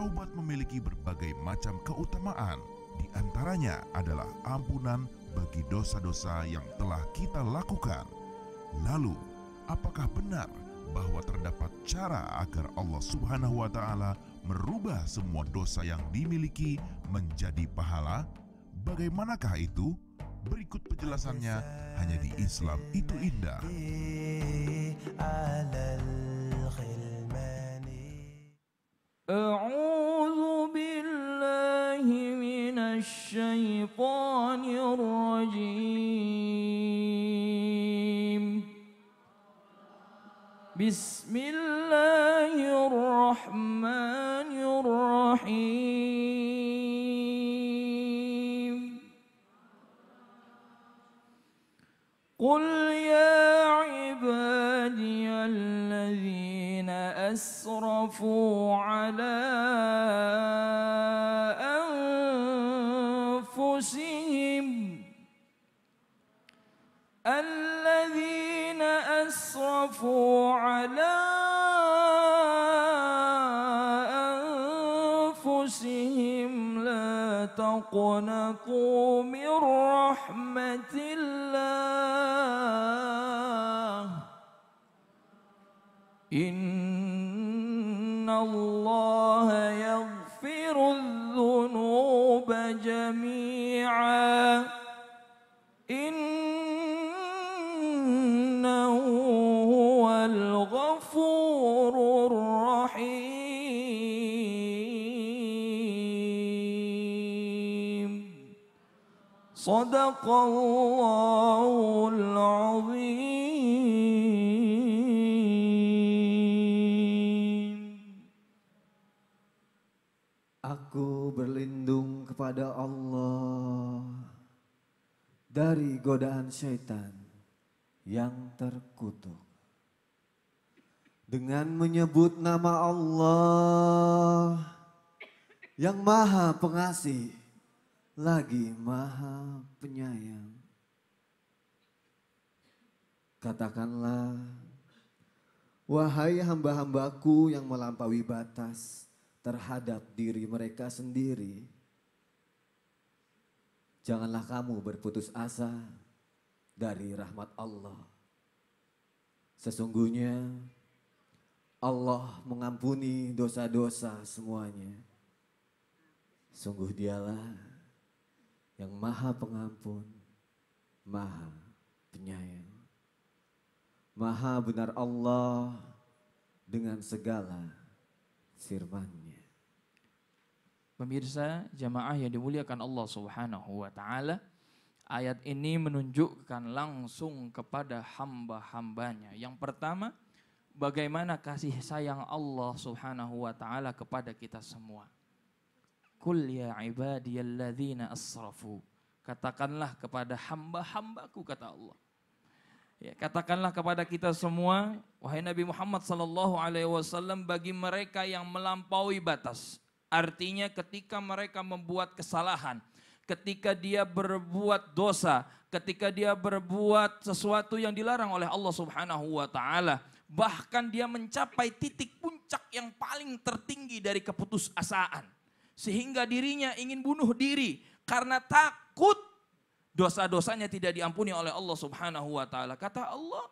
Taubat memiliki berbagai macam keutamaan. Di antaranya adalah ampunan bagi dosa-dosa yang telah kita lakukan. Lalu, apakah benar bahwa terdapat cara agar Allah Subhanahu wa taala merubah semua dosa yang dimiliki menjadi pahala? Bagaimanakah itu? Berikut penjelasannya hanya di Islam itu indah. أعوذ الشيطان الرجيم. بسم الله الرحمن الرحيم. قل يا عبادي الذين أسرفوا على تقنطوا من رحمة الله إن صدق الله العظيم Aku berlindung kepada Allah dari godaan syaitan yang terkutuk. Dengan menyebut nama Allah yang maha pengasih lagi maha penyayang. Katakanlah, wahai hamba-hambaku yang melampaui batas terhadap diri mereka sendiri. Janganlah kamu berputus asa dari rahmat Allah. Sesungguhnya Allah mengampuni dosa-dosa semuanya. Sungguh dialah yang maha pengampun, maha penyayang. Maha benar Allah dengan segala firman-Nya. Pemirsa jamaah yang dimuliakan Allah Subhanahu wa taala, ayat ini menunjukkan langsung kepada hamba-hambanya. Yang pertama, bagaimana kasih sayang Allah Subhanahu wa taala kepada kita semua. Kul ya ibadiyalladzina asrafu. Katakanlah kepada hamba-hambaku kata Allah. Ya, katakanlah kepada kita semua, wahai Nabi Muhammad sallallahu alaihi wasallam bagi mereka yang melampaui batas. Artinya ketika mereka membuat kesalahan, ketika dia berbuat dosa, ketika dia berbuat sesuatu yang dilarang oleh Allah Subhanahu wa taala, bahkan dia mencapai titik puncak yang paling tertinggi dari keputusasaan sehingga dirinya ingin bunuh diri karena takut dosa-dosanya tidak diampuni oleh Allah Subhanahu wa taala. Kata Allah,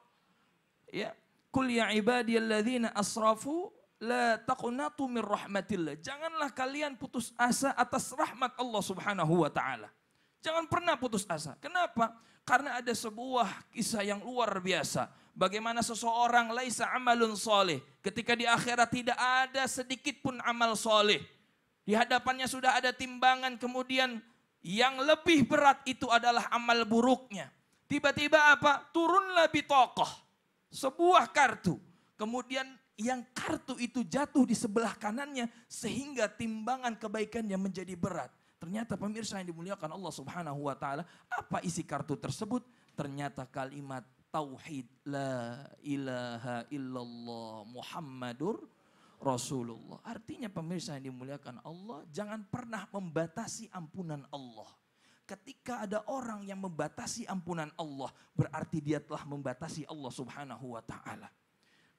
ya, "Qul ya ibadiyalladzina asrafu la taqnatu min rahmatillah." Janganlah kalian putus asa atas rahmat Allah Subhanahu wa taala. Jangan pernah putus asa. Kenapa? Karena ada sebuah kisah yang luar biasa. Bagaimana seseorang laisa amalun soleh. Ketika di akhirat tidak ada sedikit pun amal soleh. Di hadapannya sudah ada timbangan kemudian yang lebih berat itu adalah amal buruknya. Tiba-tiba apa? Turunlah bitokoh. Sebuah kartu. Kemudian yang kartu itu jatuh di sebelah kanannya sehingga timbangan kebaikannya menjadi berat. Ternyata pemirsa yang dimuliakan Allah Subhanahu wa taala, apa isi kartu tersebut? Ternyata kalimat tauhid la ilaha illallah Muhammadur Rasulullah. Artinya pemirsa yang dimuliakan Allah, jangan pernah membatasi ampunan Allah. Ketika ada orang yang membatasi ampunan Allah, berarti dia telah membatasi Allah Subhanahu wa taala.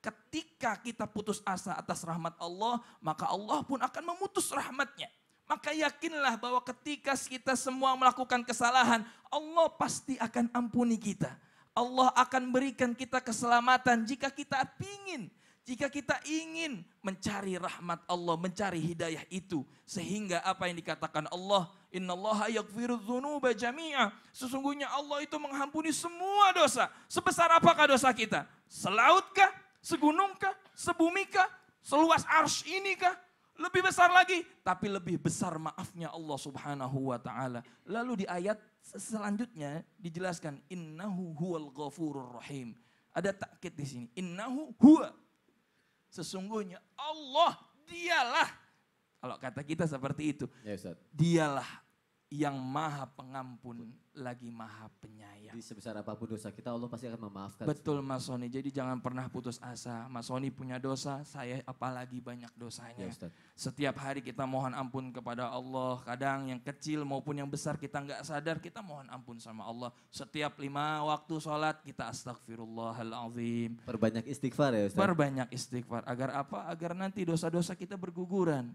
ketika kita putus asa atas rahmat Allah, maka Allah pun akan memutus rahmatnya. Maka yakinlah bahwa ketika kita semua melakukan kesalahan, Allah pasti akan ampuni kita. Allah akan berikan kita keselamatan jika kita ingin jika kita ingin mencari rahmat Allah, mencari hidayah itu. Sehingga apa yang dikatakan Allah, Inna Allah yakfiru dhunuba. Sesungguhnya Allah itu mengampuni semua dosa. Sebesar apakah dosa kita? Selautkah? Segunungkah? Sebumikah? Seluas arsh inikah? Lebih besar lagi, tapi lebih besar maafnya Allah subhanahu wa ta'ala. Lalu di ayat selanjutnya dijelaskan, Innahu huwal ghafurur rahim. Ada takkit di sini. Innahu huwa Sesungguhnya Allah dialah. Kalau kata kita seperti itu. Ya Ustaz. Dialah yang maha pengampun lagi maha penyayang. Jadi sebesar apa pun dosa kita Allah pasti akan memaafkan. Betul Mas Sony, jadi jangan pernah putus asa. Mas Sony punya dosa, saya apalagi banyak dosanya. Ya Ustaz. Setiap hari kita mohon ampun kepada Allah. Kadang yang kecil maupun yang besar kita nggak sadar, kita mohon ampun sama Allah. Setiap lima waktu sholat kita astagfirullahalazim. Perbanyak istighfar ya Ustaz. Perbanyak istighfar. Agar apa? Agar nanti dosa-dosa kita berguguran.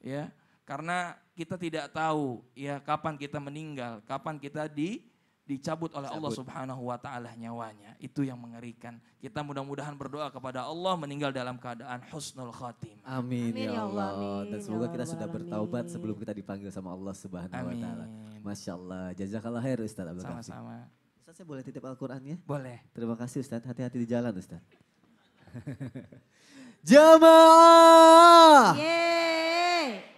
Ya, karena kita tidak tahu ya kapan kita meninggal, kapan kita di dicabut oleh Allah Subhanahu wa taala nyawanya. Itu yang mengerikan. Kita mudah-mudahan berdoa kepada Allah meninggal dalam keadaan husnul khatimah. Amin, Amin, ya ya Allah, Allah. amin, Dan ya semoga Allah, kita sudah bertaubat sebelum kita dipanggil sama Allah Subhanahu wa taala. Masya Allah. Jazakallah khair Ustaz Abdul. Sama-sama. Ustaz saya boleh titip Al-Quran ya? Boleh. Terima kasih Ustaz. Hati-hati di jalan Ustaz. Jamaah. Yeay.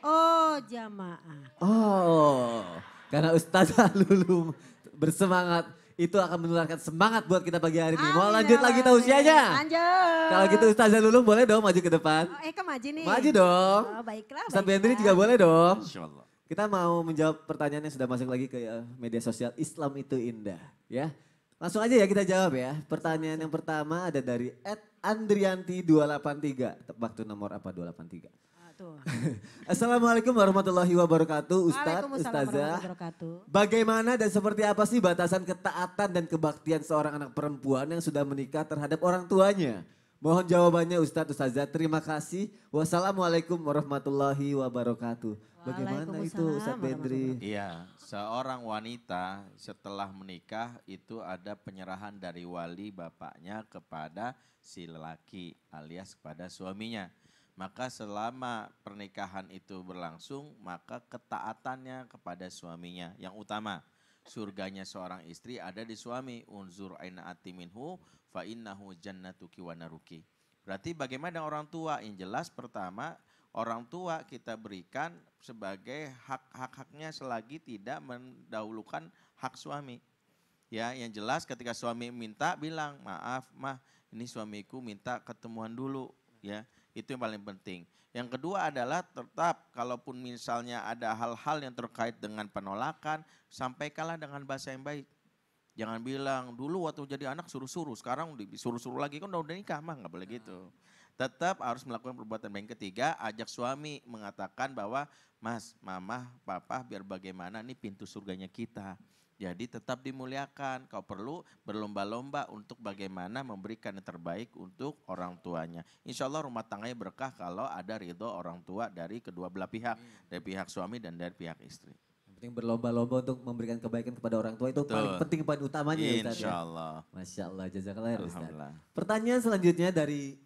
Oh jamaah. Oh, karena Ustazah Lulu bersemangat itu akan menularkan semangat buat kita pagi hari ini. Mau lanjut lagi Allah. tausiahnya? Lanjut. Kalau gitu Ustazah Lulu boleh dong maju ke depan. Oh, Eka maju nih. Maju dong. Oh baiklah. Ustaz baiklah. Bendri juga boleh dong. Insyaallah. Kita mau menjawab pertanyaan yang sudah masuk lagi ke eh, media sosial Islam itu indah ya. Langsung aja ya kita jawab ya. Pertanyaan yang pertama ada dari Ed Andrianti 283. Tebak tuh nomor apa 283. Tuh. Assalamualaikum warahmatullahi wabarakatuh Ustadz, Ustazah. warahmatullahi wabarakatuh. Bagaimana dan seperti apa sih batasan ketaatan dan kebaktian seorang anak perempuan yang sudah menikah terhadap orang tuanya? Mohon jawabannya Ustadz Ustazah. Terima kasih. Wassalamualaikum warahmatullahi wabarakatuh. Bagaimana itu Ustadz Bendri? Iya, seorang wanita setelah menikah itu ada penyerahan dari wali bapaknya kepada si lelaki alias kepada suaminya. Maka selama pernikahan itu berlangsung, maka ketaatannya kepada suaminya yang utama. Surganya seorang istri ada di suami. Unzur aina ati minhu fa innahu jannatuki wa naruki. Berarti bagaimana orang tua? Yang jelas pertama orang tua kita berikan sebagai hak-hak-haknya selagi tidak mendahulukan hak suami. Ya, yang jelas ketika suami minta bilang, "Maaf, mah, ini suamiku minta ketemuan dulu." Ya, itu yang paling penting. Yang kedua adalah tetap kalaupun misalnya ada hal-hal yang terkait dengan penolakan, sampaikanlah dengan bahasa yang baik. Jangan bilang dulu waktu jadi anak suruh-suruh, sekarang disuruh-suruh lagi kan udah udah nikah mah nggak boleh gitu. Tetap harus melakukan perbuatan baik. Ketiga, ajak suami mengatakan bahwa Mas, Mama, Papa biar bagaimana nih pintu surganya kita. Jadi tetap dimuliakan. Kau perlu berlomba-lomba untuk bagaimana memberikan yang terbaik untuk orang tuanya. Insya Allah rumah tangganya berkah kalau ada ridho orang tua dari kedua belah pihak. Dari pihak suami dan dari pihak istri. Yang penting berlomba-lomba untuk memberikan kebaikan kepada orang tua itu Betul. paling penting poin utamanya ya Ustaz. Insya ya. Allah. Masya Allah, jazakallah Ustaz. Alhamdulillah. Pertanyaan selanjutnya dari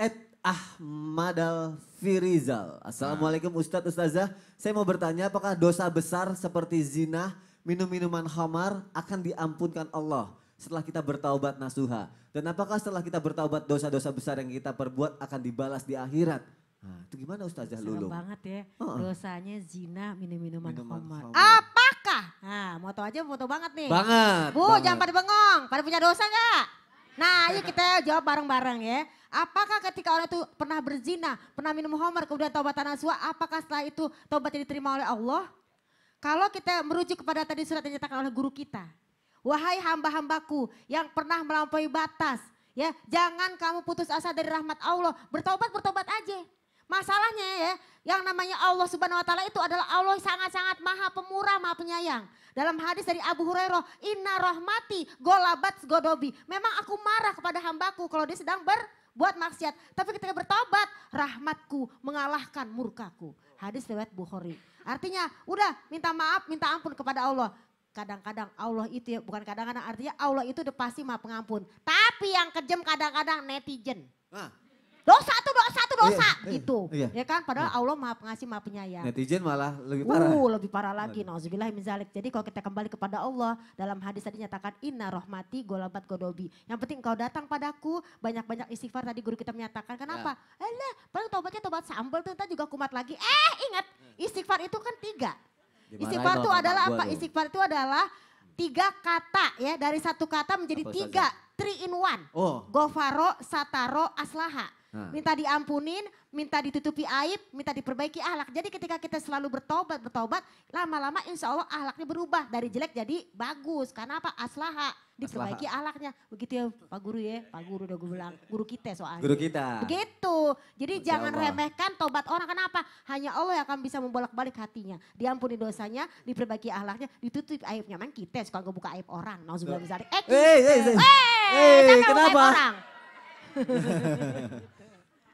Ed Ahmadal Firizal. Assalamualaikum Ustadz Ustazah. Saya mau bertanya apakah dosa besar seperti zina, minum-minuman khamar akan diampunkan Allah setelah kita bertaubat nasuha? Dan apakah setelah kita bertaubat dosa-dosa besar yang kita perbuat akan dibalas di akhirat? Nah, itu gimana Ustazah Serem Lulu? banget ya. Dosanya zina, minum-minuman Minuman khamar. Apakah? Nah, moto aja foto banget nih. Banget. Bu, banget. jangan pada bengong. Pada punya dosa nggak? Nah, yuk kita jawab bareng-bareng ya. Apakah ketika orang itu pernah berzina, pernah minum homer, kemudian taubat nasuha, apakah setelah itu taubatnya diterima oleh Allah? Kalau kita merujuk kepada tadi surat yang dinyatakan oleh guru kita. Wahai hamba-hambaku yang pernah melampaui batas. ya Jangan kamu putus asa dari rahmat Allah. Bertobat, bertobat aja. Masalahnya ya, yang namanya Allah subhanahu wa ta'ala itu adalah Allah sangat-sangat maha pemurah, maha penyayang. Dalam hadis dari Abu Hurairah, inna rahmati golabat godobi. Memang aku marah kepada hambaku kalau dia sedang ber, buat maksiat. Tapi ketika bertobat, rahmatku mengalahkan murkaku. Hadis riwayat Bukhari. Artinya udah minta maaf, minta ampun kepada Allah. Kadang-kadang Allah itu ya, bukan kadang-kadang artinya Allah itu udah pasti maha pengampun. Tapi yang kejam kadang-kadang netizen. Nah, Dosa tuh dosa tuh dosa Iya, iya, gitu. iya. Ya kan padahal Allah maha pengasih maha penyayang. netizen malah lebih parah. Uh, lebih parah lagi. Nauzubillah min zalik. Jadi kalau kita kembali kepada Allah, dalam hadis tadi nyatakan inna rahmati golabat godobi. Yang penting kau datang padaku, banyak-banyak istighfar tadi guru kita menyatakan. Kenapa? Ya. Eh paling tobatnya tobat sambal tuh juga kumat lagi. Eh ingat, istighfar itu kan tiga. Dimarahin Istighfar itu adalah apa? tuh. Istighfar itu adalah tiga kata ya. Dari satu kata menjadi Apa, tiga. Three in one. Oh, Gofaro, Sataro, Aslaha. Nah. Minta diampunin, minta ditutupi aib, minta diperbaiki ahlak. Jadi ketika kita selalu bertobat, bertobat, lama-lama insya Allah ahlaknya berubah. Dari jelek jadi bagus. Karena apa? Aslaha. Diperbaiki ahlaknya. Begitu ya Pak Guru ya. Pak Guru udah gue bilang. Guru kita soalnya. guru kita. Begitu. Jadi jangan Allah. remehkan tobat orang. Kenapa? Hanya Allah yang akan bisa membolak-balik hatinya. Diampuni dosanya, diperbaiki ahlaknya, ditutup aibnya. Memang kita suka ngebuka aib orang. Nauzubillah zalik. Eh, Eh, eh, eh. Eh, Eh, siapa yang mau kenapa? aib orang?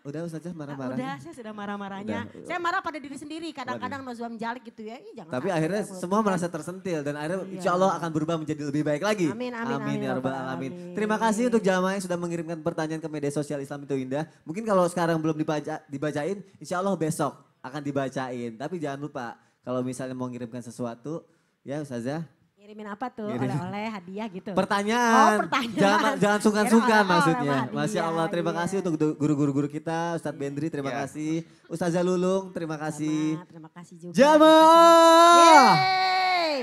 Udah Ustazah Ah, marah-marah. Udah, saya sudah marah-marahnya. Saya marah pada diri sendiri. Kadang-kadang Nozwam jalik gitu ya. Ih, jangan Tapi akhirnya mulut semua merasa tersentil dan akhirnya Iya. insya Allah akan berubah menjadi lebih baik lagi. Amin, amin, amin, ya ya rabbal alamin. alamin. Terima kasih untuk jamaah yang sudah mengirimkan pertanyaan ke media sosial Islam itu indah. Mungkin kalau sekarang belum dibaca, dibacain, insya Allah besok akan dibacain. Tapi jangan lupa kalau misalnya mau ngirimkan sesuatu, ya Ustazah, Ngirimin apa tuh? Oleh-oleh, hadiah gitu. pertanyaan. Oh, pertanyaan. Jangan jangan sungkan-sungkan maksudnya. Masya hadiah, Allah, terima iya. kasih untuk du- guru-guru kita, Ustadz Bendri, terima Ya. kasih. Ustazah Lulung, terima kasih. Selamat, Terima kasih juga. Jamaah! Yeay.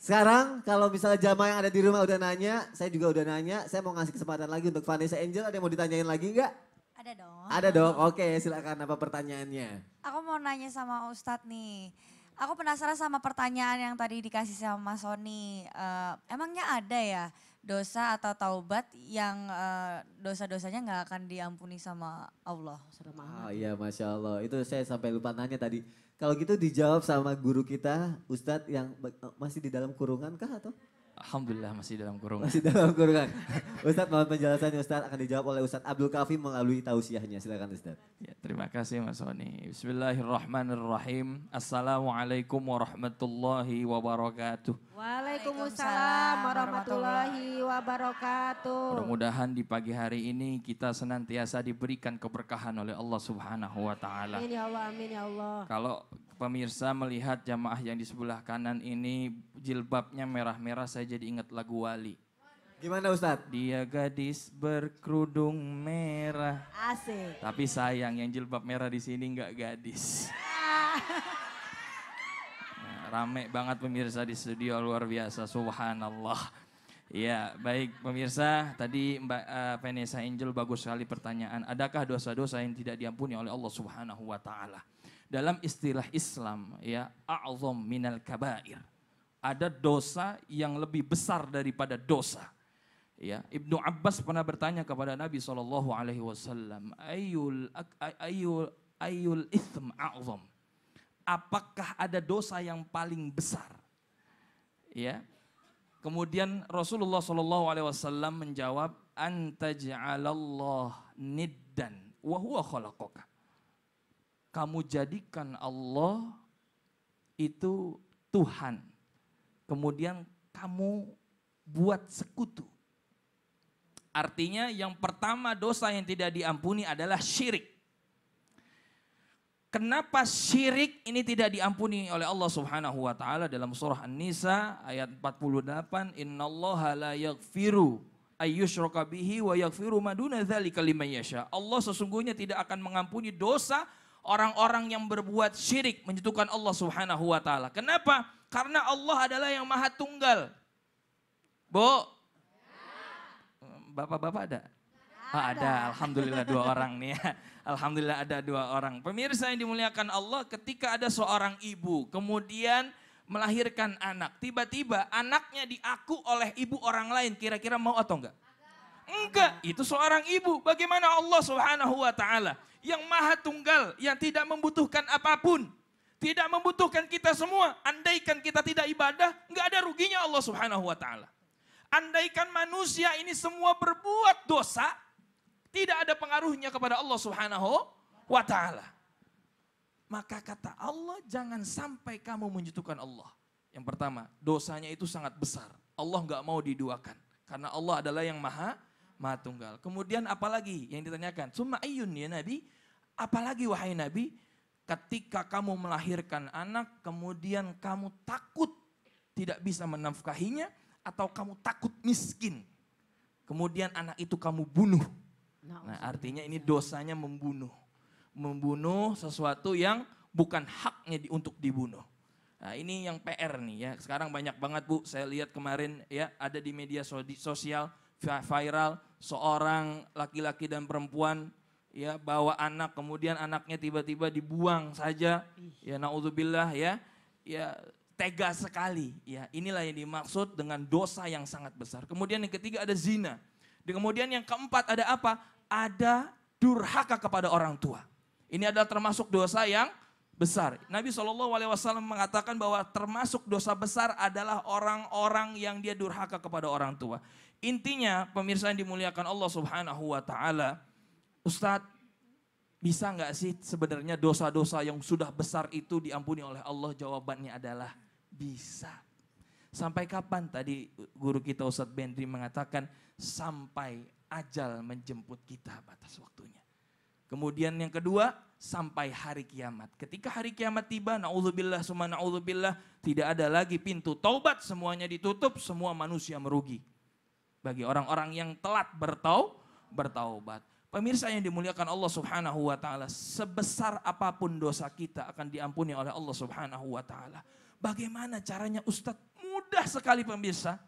Sekarang kalau misalnya jamaah yang ada di rumah udah nanya, saya juga udah nanya, saya mau ngasih kesempatan lagi untuk Vanessa Angel, ada yang mau ditanyain lagi enggak? Ada dong. Ada dong, oke silakan apa pertanyaannya? Aku mau nanya sama Ustadz nih. Aku penasaran sama pertanyaan yang tadi dikasih sama Mas Sony. Eh, emangnya ada ya dosa atau taubat yang eh, dosa-dosanya nggak akan diampuni sama Allah? Oh iya Masya Allah, itu saya sampai lupa nanya tadi. Kalau gitu dijawab sama guru kita, Ustadz yang masih di dalam kurungan kah atau? Alhamdulillah masih dalam kurungan. Masih dalam kurungan. Ustadz mohon penjelasannya Ustadz akan dijawab oleh Ustadz Abdul Kafi melalui tausiahnya. Silakan Ustadz. Ya, terima kasih Mas Sony. Bismillahirrahmanirrahim. Assalamualaikum warahmatullahi wabarakatuh. Waalaikumsalam warahmatullahi wabarakatuh. Mudah-mudahan di pagi hari ini kita senantiasa diberikan keberkahan oleh Allah Subhanahu wa taala. Amin ya Allah, amin ya Allah. Kalau pemirsa melihat jamaah yang di sebelah kanan ini jilbabnya merah-merah saya jadi ingat lagu Wali. Gimana Ustadz? Dia gadis berkerudung merah. Asik. Tapi sayang yang jilbab merah di sini nggak gadis. Nah, rame banget pemirsa di studio luar biasa, subhanallah. Ya baik pemirsa, tadi Mbak eh, Vanessa Angel bagus sekali pertanyaan. Adakah dosa-dosa yang tidak diampuni oleh Allah Subhanahu wa taala? Dalam istilah Islam ya, a'zam minal kabair. Ada dosa yang lebih besar daripada dosa. Ya, Ibnu Abbas pernah bertanya kepada Nabi Shallallahu Alaihi Wasallam, ayul ayul ayul ithm a'zam. Apakah ada dosa yang paling besar? Ya. Kemudian Rasulullah Shallallahu Alaihi Wasallam menjawab, anta ja'alallah niddan wa huwa khalaqaka. Kamu jadikan Allah itu Tuhan. Kemudian kamu buat sekutu. Artinya yang pertama dosa yang tidak diampuni adalah syirik. Kenapa syirik ini tidak diampuni oleh Allah Subhanahu wa taala dalam surah An-Nisa ayat 48 innallaha la yaghfiru ayyushraka bihi wa yaghfiru ma duna dzalika liman yasha. Allah sesungguhnya tidak akan mengampuni dosa orang-orang yang berbuat syirik menjatuhkan Allah Subhanahu wa taala. Kenapa? Karena Allah adalah yang Maha Tunggal. Bu, Bapak-bapak ada? Oh, ada, alhamdulillah dua orang nih ya. Alhamdulillah ada dua orang. Pemirsa yang dimuliakan Allah ketika ada seorang ibu kemudian melahirkan anak. Tiba-tiba anaknya diaku oleh ibu orang lain. Kira-kira mau atau enggak? Enggak, itu seorang ibu. Bagaimana Allah subhanahu wa ta'ala yang maha tunggal, yang tidak membutuhkan apa pun. Tidak membutuhkan kita semua. Andaikan kita tidak ibadah, enggak ada ruginya Allah subhanahu wa ta'ala. Andaikan manusia ini semua berbuat dosa, Tidak ada pengaruhnya kepada Allah Subhanahu wa taala. Maka kata Allah jangan sampai kamu menjatuhkan Allah. Yang pertama, dosanya itu sangat besar. Allah nggak mau diduakan. Karena Allah adalah yang maha, maha tunggal. Kemudian apalagi yang ditanyakan? Summa ayun ya Nabi, apalagi wahai Nabi, ketika kamu melahirkan anak, kemudian kamu takut tidak bisa menafkahinya, atau kamu takut miskin. Kemudian anak itu kamu bunuh. Nah artinya ini dosanya membunuh. Membunuh sesuatu yang bukan haknya di, untuk dibunuh. Nah ini yang PR nih ya. Sekarang banyak banget Bu, saya lihat kemarin ya ada di media sosial viral seorang laki-laki dan perempuan ya bawa anak kemudian anaknya tiba-tiba dibuang saja. Ya naudzubillah ya. Ya tega sekali ya. Inilah yang dimaksud dengan dosa yang sangat besar. Kemudian yang ketiga ada zina. Kemudian yang keempat ada apa? Ada durhaka kepada orang tua. Ini adalah termasuk dosa yang besar. Nabi SAW mengatakan bahwa termasuk dosa besar adalah orang-orang yang dia durhaka kepada orang tua. Intinya pemirsa yang dimuliakan Allah Subhanahu wa taala, Ustadz bisa nggak sih sebenarnya dosa-dosa yang sudah besar itu diampuni oleh Allah? Jawabannya adalah bisa. Sampai kapan tadi guru kita Ustadz Bendri mengatakan sampai ajal menjemput kita batas waktunya. Kemudian yang kedua, sampai hari kiamat. Ketika hari kiamat tiba, na'udzubillah summa na'udzubillah, tidak ada lagi pintu taubat, semuanya ditutup, semua manusia merugi. Bagi orang-orang yang telat bertau, bertaubat. Pemirsa yang dimuliakan Allah Subhanahu wa taala, sebesar apa pun dosa kita akan diampuni oleh Allah Subhanahu wa taala. Bagaimana caranya Ustadz? Mudah sekali pemirsa.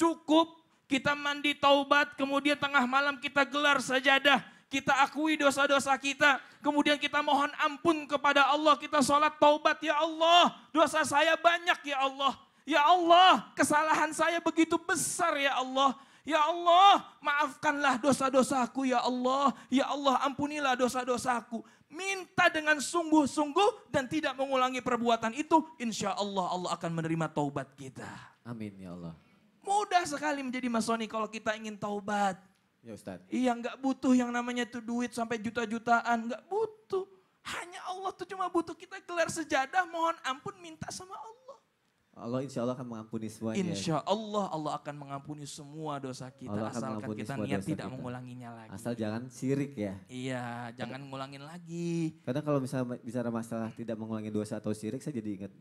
Cukup kita mandi taubat, kemudian tengah malam kita gelar sajadah, kita akui dosa-dosa kita, kemudian kita mohon ampun kepada Allah, kita sholat taubat, ya Allah, dosa saya banyak ya Allah. Ya Allah, kesalahan saya begitu besar ya Allah. Ya Allah, maafkanlah dosa-dosaku ya Allah. Ya Allah, ampunilah dosa-dosaku. Minta dengan sungguh-sungguh dan tidak mengulangi perbuatan itu, insya Allah Allah akan menerima taubat kita. Amin ya Allah. Mudah sekali menjadi masoni kalau kita ingin taubat. Ya Ustaz. Iya nggak butuh yang namanya itu duit sampai juta-jutaan, nggak butuh. Hanya Allah tuh cuma butuh kita gelar sejadah, mohon ampun minta sama Allah. Allah insya Allah akan mengampuni semuanya. Insya Allah Allah akan mengampuni semua dosa kita Allah asalkan kita niat tidak kita. mengulanginya lagi. Asal jangan sirik ya. Iya, jangan ngulangin lagi. Karena kalau misalnya bicara masalah tidak mengulangi dosa atau sirik, saya jadi ingat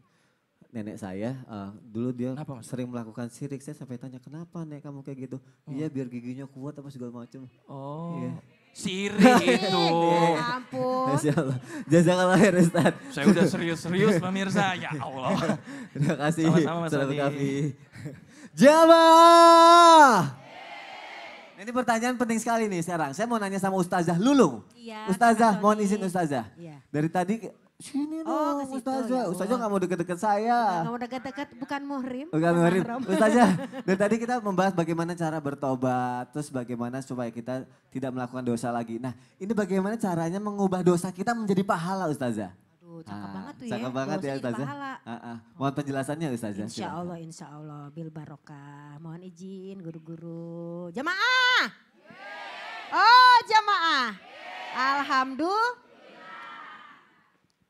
nenek saya. eh, dulu dia Kenapa, Mas? sering melakukan sirik. Saya sampai tanya, kenapa nek kamu kayak gitu? Iya biar giginya kuat apa segala macam. Oh, Iya. Sirik itu. Ya ampun. Masya Allah. Jazakallah khair Ustaz. Saya udah serius-serius pemirsa, ya Allah. Terima kasih. Sama-sama, Mas Adi. Jamaah. Ini pertanyaan penting sekali nih sekarang. Saya mau nanya sama Ustazah Lulung. Iya, Ustazah, mohon izin Ustazah. Iya. Dari tadi sini Oh, dong ke situ, Ustazah. ya Ustazah nggak mau deket-deket saya. Gak mau dekat-dekat, bukan muhrim. Bukan mahram. Ustazah, dari tadi kita membahas bagaimana cara bertobat, terus bagaimana supaya kita tidak melakukan dosa lagi. Nah, ini bagaimana caranya mengubah dosa kita menjadi pahala Ustazah? Aduh, cakep Ah, banget tuh ya. Cakep banget Dosa ya jadi Ustazah. pahala. Ah, ah. Mohon penjelasannya Ustazah. Insya. Allah, insya Allah. Bil barokah. Mohon izin guru-guru. Jamaah. Oh jamaah. Alhamdulillah.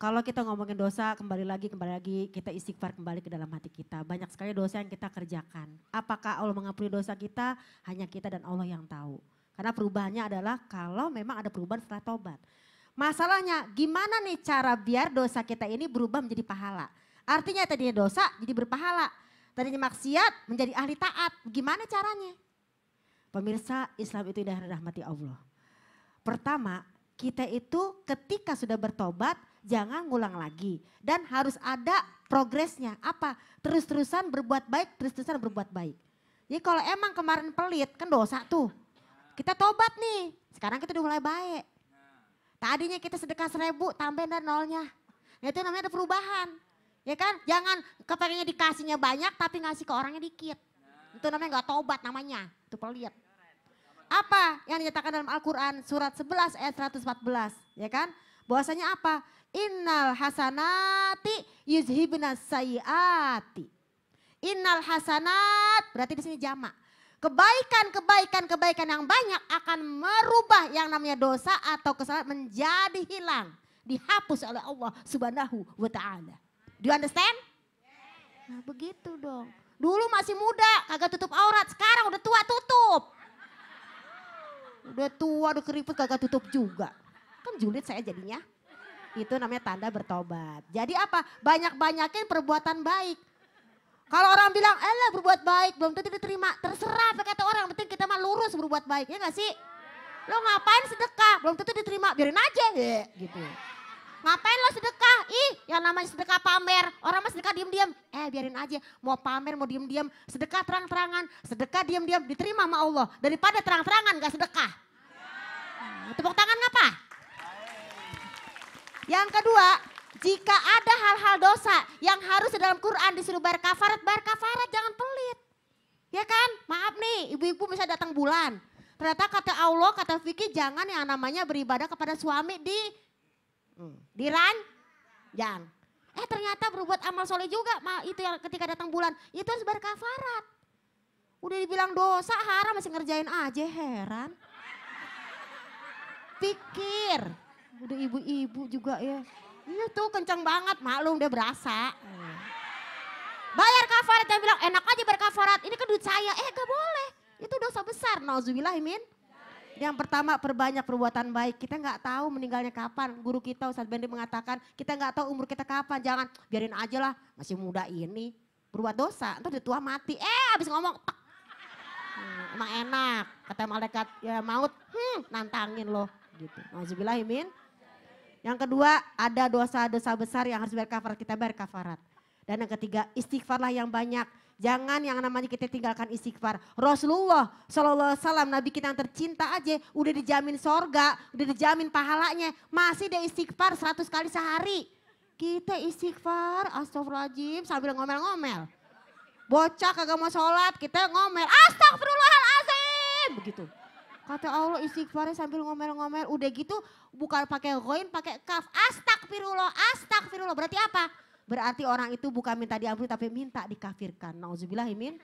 Kalau kita ngomongin dosa, kembali lagi, kembali lagi, kita istighfar kembali ke dalam hati kita. Banyak sekali dosa yang kita kerjakan. Apakah Allah mengampuni dosa kita? Hanya kita dan Allah yang tahu. Karena perubahannya adalah kalau memang ada perubahan setelah tobat. Masalahnya gimana nih cara biar dosa kita ini berubah menjadi pahala? Artinya tadinya dosa jadi berpahala. Tadinya maksiat menjadi ahli taat. Gimana caranya? Pemirsa Islam itu indah rahmati Allah. Pertama, kita itu ketika sudah bertobat jangan ngulang lagi. Dan harus ada progresnya. Apa? Terus-terusan berbuat baik, terus-terusan berbuat baik. Jadi kalau emang kemarin pelit kan dosa tuh. Kita tobat nih, sekarang kita udah mulai baik. Tadinya kita sedekah seribu, tambahin dan nolnya. Ya itu namanya ada perubahan. Ya kan? Jangan kepengennya dikasihnya banyak tapi ngasih ke orangnya dikit. Itu namanya nggak tobat namanya. Itu pelit. Apa yang dinyatakan dalam Al-Quran surat 11 ayat 114. Ya kan? Bahwasanya apa? Innal hasanati yuzhibna sayiati. Innal hasanat berarti di sini jamak. kebaikan-kebaikan kebaikan yang banyak akan merubah yang namanya dosa atau kesalahan menjadi hilang, dihapus oleh Allah Subhanahu wa taala. Do you understand? Nah, begitu dong. Dulu masih muda, kagak tutup aurat, sekarang udah tua tutup. Udah tua, udah keriput kagak tutup juga. Kan julid saya jadinya. Itu namanya tanda bertobat. Jadi apa? Banyak-banyakin perbuatan baik. Kalau orang bilang, eh lah berbuat baik, belum tentu diterima. Terserah apa kata orang, penting kita mah lurus berbuat baik, ya gak sih? Lo ngapain sedekah, belum tentu diterima, biarin aja. Ya, gitu. Ngapain lo sedekah? Ih, yang namanya sedekah pamer. Orang mah sedekah diem-diem. Eh, biarin aja. Mau pamer, mau diem-diem. Sedekah terang-terangan. Sedekah diem-diem diterima sama Allah. Daripada terang-terangan gak sedekah. Nah, tepuk tangan ngapa? Yang kedua, jika ada hal-hal dosa yang harus dalam Quran disuruh bayar kafarat, bayar kafarat jangan pelit. Ya kan? Maaf nih, ibu-ibu bisa datang bulan. Ternyata kata Allah, kata Vicky jangan yang namanya beribadah kepada suami di hmm, di ranjang. Eh ternyata berbuat amal soleh juga, itu yang ketika datang bulan, itu harus bayar kafarat. Udah dibilang dosa, haram masih ngerjain aja, heran. Pikir, udah ibu-ibu juga ya. Iya tuh kencang banget, maklum dia berasa. Bayar kafarat, yang bilang enak aja bayar kafarat, ini kan duit saya. Eh gak boleh, itu dosa besar, nauzubillah min. Yang pertama perbanyak perbuatan baik. Kita nggak tahu meninggalnya kapan. Guru kita Ustadz Bendi mengatakan kita nggak tahu umur kita kapan. Jangan biarin aja lah masih muda ini. Berbuat dosa, entar udah tua mati. Eh habis ngomong. Hmm, emang enak. Kata malaikat ya maut. Hmm nantangin loh. Gitu. Nauzubillah min. Yang kedua ada dosa-dosa besar yang harus bayar kafarat. Kita bayar kafarat. Dan yang ketiga istighfarlah yang banyak. Jangan yang namanya kita tinggalkan istighfar. Rasulullah Shallallahu Alaihi Wasallam Nabi kita yang tercinta aja udah dijamin sorga, udah dijamin pahalanya. Masih dia istighfar 100 kali sehari. Kita istighfar, astagfirullahaladzim sambil ngomel-ngomel. Bocah kagak mau sholat, kita ngomel, astagfirullahaladzim. Begitu. Kata Allah istighfarnya sambil ngomel-ngomel. Udah gitu bukan pakai ghoin, pakai kaf. Astagfirullah, astagfirullah. Berarti apa? Berarti orang itu bukan minta diampuni tapi minta dikafirkan. Nauzubillahimin.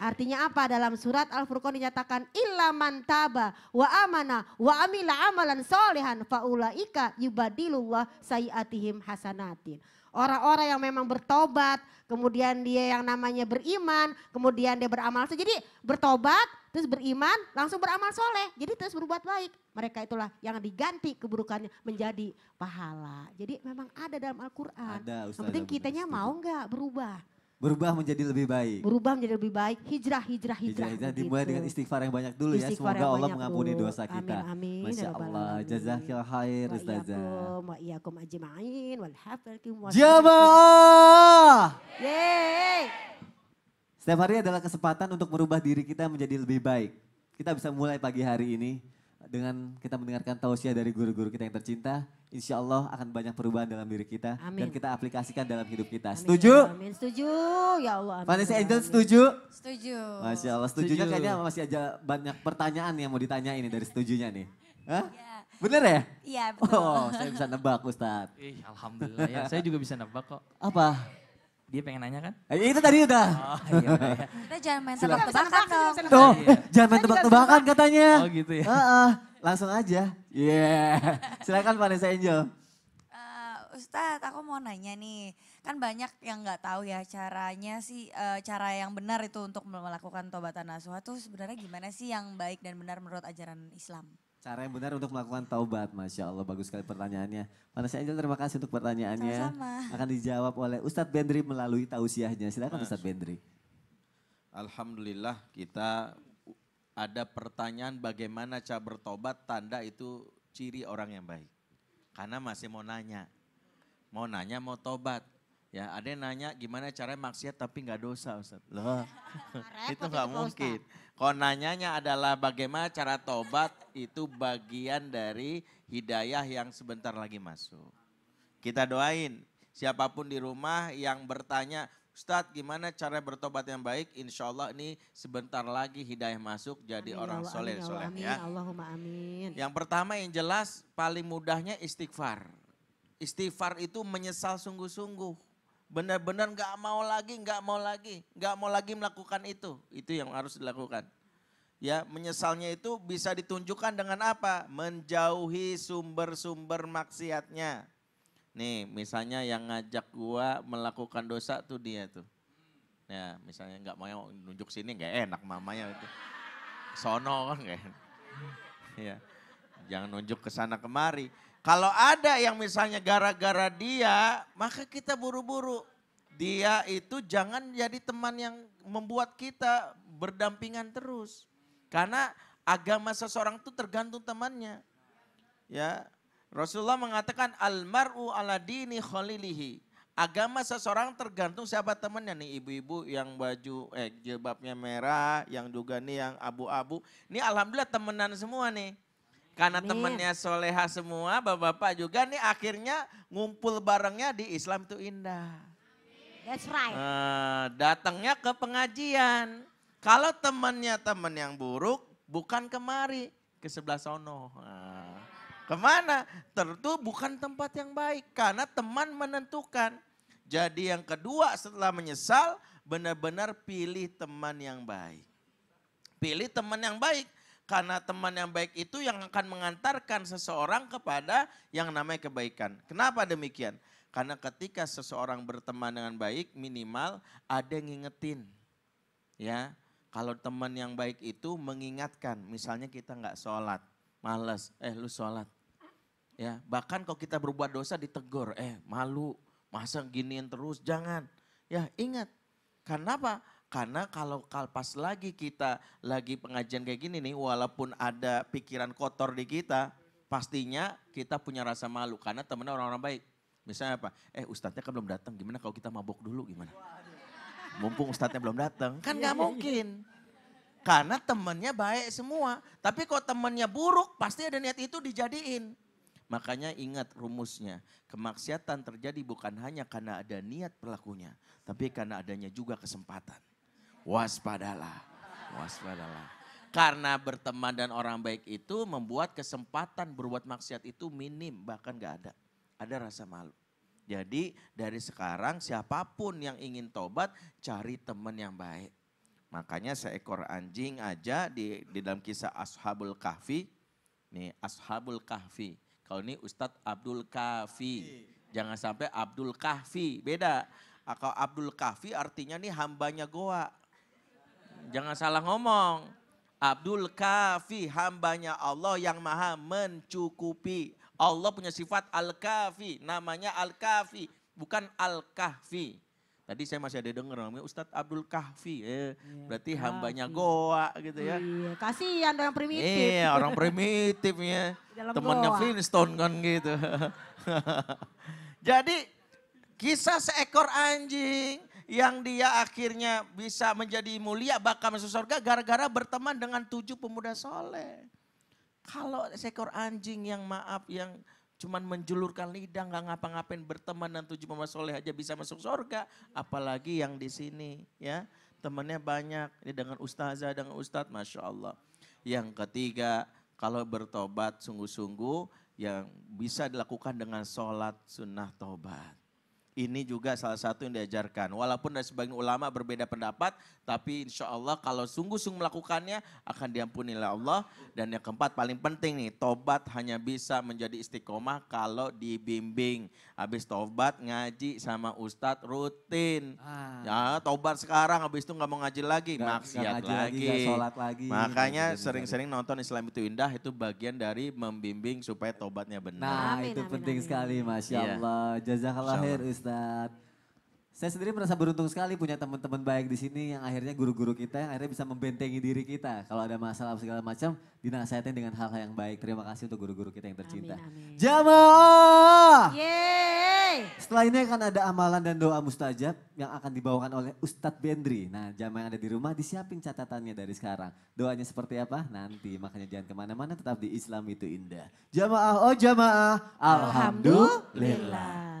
Artinya apa? Dalam surat Al-Furqan dinyatakan illa man taba wa amana wa amila amalan solehan faulaika yubadilullah sayiatihim hasanatin. Orang-orang yang memang bertobat, kemudian dia yang namanya beriman, kemudian dia beramal. Jadi bertobat, terus beriman, langsung beramal soleh. Jadi terus berbuat baik. Mereka itulah yang diganti keburukannya menjadi pahala. Jadi memang ada dalam Al-Quran. Ada, Yang penting kitanya mau nggak berubah. Berubah menjadi lebih baik. Berubah menjadi lebih baik. Hijrah, hijrah, hijrah. Hijrah, hijrah dimulai begitu. dengan istighfar yang banyak dulu ya. Istighfar Semoga yang Allah mengampuni dulu. dosa kita. Amin, amin, Masya ya Allah. Jazakil khair Ustazah. wa iyyakum ajma'in wal hafalkum wa Jamaah. Yeay. Setiap hari adalah kesempatan untuk merubah diri kita menjadi lebih baik. Kita bisa mulai pagi hari ini dengan kita mendengarkan tausiah dari guru-guru kita yang tercinta. Insya Allah akan banyak perubahan dalam diri kita Amin. dan kita aplikasikan dalam hidup kita. Amin, Setuju? Amin, setuju. Ya Allah. amin, Vanessa Angel amin. setuju? Setuju. Masya Allah, setujunya Setuju. kayaknya masih aja banyak pertanyaan yang mau ditanya ini dari setujunya nih. Hah? Iya. Bener ya? Iya betul. Oh, saya bisa nebak Ustadz. Ih, alhamdulillah ya. Saya juga bisa nebak kok. Apa? Dia pengen nanya kan? Eh, itu tadi udah. Oh iya. iya. Kita jangan main tebak-tebakan dong. Tuh, Iya. jangan main tebak-tebakan katanya. Oh gitu ya. Heeh, langsung aja. Iya. Silakan Vanessa Angel. Eh, Ustadz, aku mau nanya nih, kan banyak yang nggak tahu ya caranya sih, eh, cara yang benar itu untuk melakukan tobatan nasuha tuh sebenarnya gimana sih yang baik dan benar menurut ajaran Islam? Cara yang benar untuk melakukan taubat. Masya Allah, bagus sekali pertanyaannya. Vanessa Angel terima kasih untuk pertanyaannya. Sama-sama. Akan dijawab oleh Ustadz Bendri melalui tausiahnya. Silakan Ustadz Bendri. Alhamdulillah kita ada pertanyaan bagaimana cara bertobat tanda itu ciri orang yang baik. Karena masih mau nanya. Mau nanya mau tobat. Ya ada yang nanya gimana caranya maksiat tapi nggak dosa Ustaz. Loh itu nggak mungkin. Kalau nanyanya adalah bagaimana cara tobat itu bagian dari hidayah yang sebentar lagi masuk. Kita doain siapa pun di rumah yang bertanya, Ustadz gimana cara bertobat yang baik? Insya Allah ini sebentar lagi hidayah masuk jadi Amin, orang ya Allah, soleh ya soleh amin, ya. Allahumma amin. Yang pertama yang jelas paling mudahnya istighfar. Istighfar itu menyesal sungguh-sungguh. Benar-benar nggak mau lagi, nggak mau lagi, nggak mau lagi melakukan itu. Itu yang harus dilakukan. Ya, menyesalnya itu bisa ditunjukkan dengan apa? Menjauhi sumber-sumber maksiatnya. Nih, misalnya yang ngajak gua melakukan dosa tuh dia tuh. Ya, misalnya nggak mau nunjuk sini nggak enak mamanya itu. Sono kan nggak. Ya, jangan nunjuk ke sana kemari. Kalau ada yang misalnya gara-gara dia, maka kita buru-buru. Dia itu jangan jadi teman yang membuat kita berdampingan terus. Karena agama seseorang itu tergantung temannya. Ya, Rasulullah mengatakan almaru ala dini khalilihi. Agama seseorang tergantung siapa temannya nih ibu-ibu yang baju eh jilbabnya merah, yang juga nih yang abu-abu. Ini alhamdulillah temenan semua nih. Karena Amin. temannya soleha semua, bapak-bapak juga nih akhirnya ngumpul barengnya di Islam itu indah. That's right. Eh, datangnya ke pengajian. Kalau temannya teman yang buruk, bukan kemari, ke sebelah sono. Nah, ke mana? Tentu bukan tempat yang baik, karena teman menentukan. Jadi yang kedua setelah menyesal, benar-benar pilih teman yang baik. Pilih teman yang baik, karena teman yang baik itu yang akan mengantarkan seseorang kepada yang namanya kebaikan. Kenapa demikian? Karena ketika seseorang berteman dengan baik, minimal ada yang ngingetin. Ya, kalau teman yang baik itu mengingatkan, misalnya kita nggak sholat, males, eh lu sholat. Ya, bahkan kalau kita berbuat dosa ditegur, eh malu, masa giniin terus, jangan. Ya ingat, karena? Karena kalau kal- pas lagi kita lagi pengajian kayak gini nih, walaupun ada pikiran kotor di kita, pastinya kita punya rasa malu karena temennya orang-orang baik. Misalnya apa? Eh ustadznya kan belum datang, gimana kalau kita mabok dulu gimana? Mumpung ustadznya belum datang, kan nggak mungkin. Karena temennya baik semua. Tapi kalau temennya buruk, pasti ada niat itu dijadiin. Makanya ingat rumusnya, kemaksiatan terjadi bukan hanya karena ada niat pelakunya, tapi karena adanya juga kesempatan. Waspadalah, waspadalah. Karena berteman dan orang baik itu membuat kesempatan berbuat maksiat itu minim, bahkan gak ada. Ada rasa malu. Jadi dari sekarang siapa pun yang ingin tobat, cari teman yang baik. Makanya seekor anjing aja di, di dalam kisah Ashabul Kahfi, nih Ashabul Kahfi. Kalau ini Ustadz Abdul Kahfi. Jangan sampai Abdul Kahfi, beda. Kalau Abdul Kahfi artinya nih hambanya goa. Jangan salah ngomong. Abdul Kafi, hambanya Allah yang maha mencukupi. Allah punya sifat Al-Kafi, namanya Al-Kafi, bukan Al-Kahfi. Tadi saya masih ada denger namanya Ustadz Abdul Kahfi. Eh, berarti hambanya Kahfi. goa gitu ya. Iya, kasihan orang primitif. Iya, orang primitif ya. Temannya. Flintstone kan gitu. Jadi kisah seekor anjing yang dia akhirnya bisa menjadi mulia bakal masuk surga gara-gara berteman dengan tujuh pemuda soleh. Kalau seekor anjing yang maaf yang cuman menjulurkan lidah nggak ngapa-ngapain berteman dan tujuh pemuda soleh aja bisa masuk surga, apalagi yang di sini ya temannya banyak ini dengan ustazah dengan ustadz, masya Allah. Yang ketiga kalau bertobat sungguh-sungguh yang bisa dilakukan dengan sholat sunnah tobat. Ini juga salah satu yang diajarkan. Walaupun dari sebagian ulama berbeda pendapat, tapi insya Allah kalau sungguh-sungguh melakukannya akan diampuni oleh Allah. Dan yang keempat paling penting nih, tobat hanya bisa menjadi istiqomah kalau dibimbing. Habis tobat ngaji sama ustadz rutin. Ah. Ya tobat sekarang, habis itu nggak mau ngaji lagi, Nggak- maksiat nggak ngaji lagi. nggak sholat lagi. Makanya sering-sering nonton Islam itu indah itu bagian dari membimbing supaya tobatnya benar. Nah Amin, itu amin, penting amin. sekali Masya Iya. Allah. Jazakallah khair Ustadz. Saya sendiri merasa beruntung sekali punya teman-teman baik di sini yang akhirnya guru-guru kita yang akhirnya bisa membentengi diri kita. Kalau ada masalah segala macam dinasihatin dengan hal-hal yang baik. Terima kasih untuk guru-guru kita yang tercinta. Amin, amin. Jamaah! Yeay. Setelah ini akan ada amalan dan doa mustajab yang akan dibawakan oleh Ustadz Bendri. Nah jamaah yang ada di rumah disiapin catatannya dari sekarang. Doanya seperti apa? Nanti. Makanya jangan ke mana-mana tetap di Islam itu indah. Jamaah, oh jamaah. Alhamdulillah. Alhamdulillah.